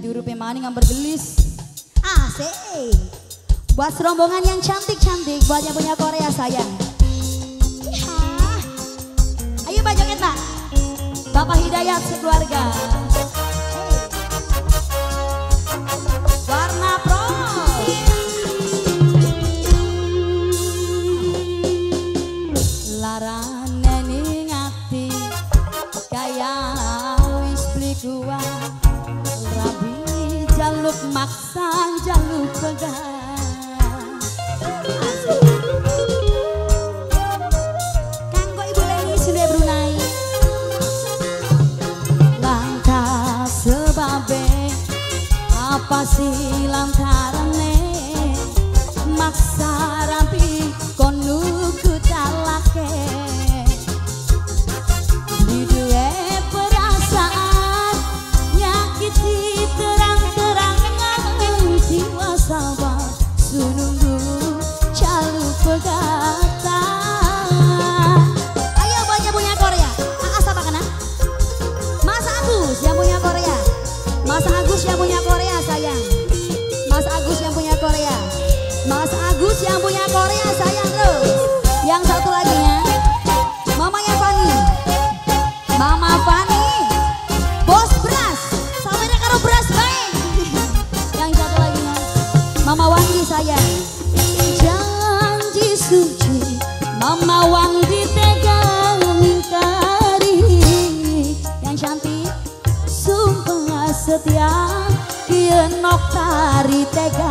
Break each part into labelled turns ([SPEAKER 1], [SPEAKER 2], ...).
[SPEAKER 1] Dia aja diurupi maning yang bergelis? Asik. Buat rombongan yang cantik-cantik Buat yang punya Korea sayang. Iha. Ayo Pak joget Pak Bapak Hidayat sekeluarga jaluk maksa jaluk pegang. Kanggo Ibu Leni Sule Brunei. Langkah sebabe Apa sih lantarane Mas Agus yang punya Korea sayang. Mas Agus yang punya Korea. Mas Agus yang punya Korea sayang terus yang satu lagi ya. Mamanya Fani. Mama Fani. Bos beras Sampai karo beras baik. Yang satu lagi ya. Mama Wandi sayang. Janji suci Mama Wandi setia Kian noktari tega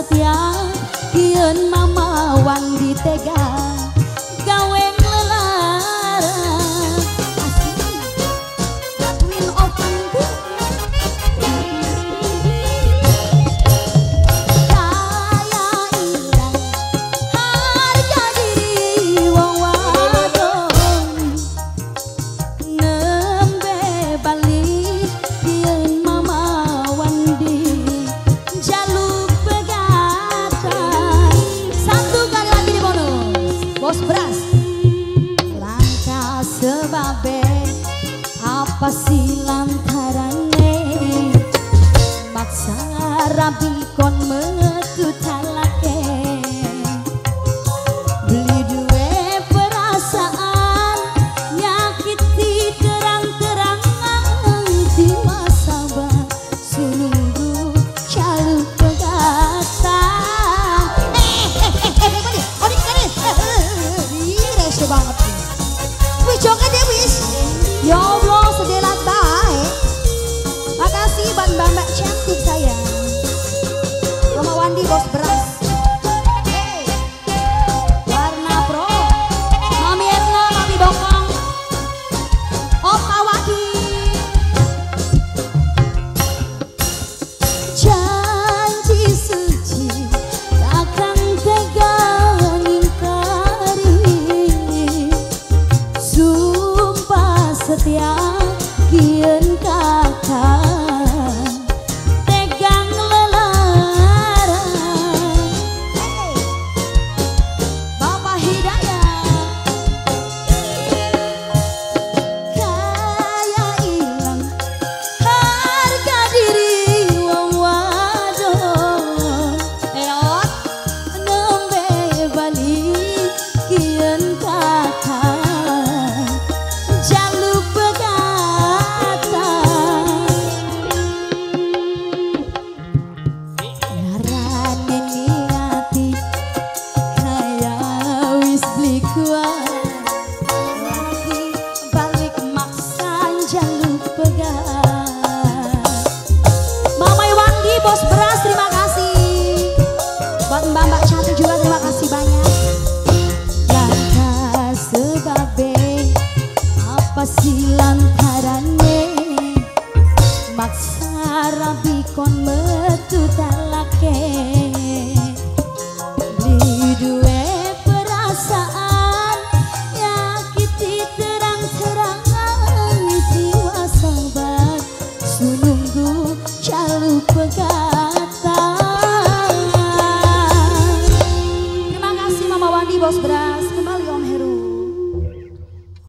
[SPEAKER 1] setia. Kian Mama Wandi tega rabi kon metu talake beli duwe perasaan nyakiti terang-terangan di masa sununggu calu pegatan eh eh eh eh eh oh ini kan ini rese banget wih joget ya wis ya Allah sedelat baik makasih ban mbak Bos Beras terima kasih. Buat mbak-mbak cantik juga terima kasih banyak. Lantas sebab Apa sih lantarannya Maksud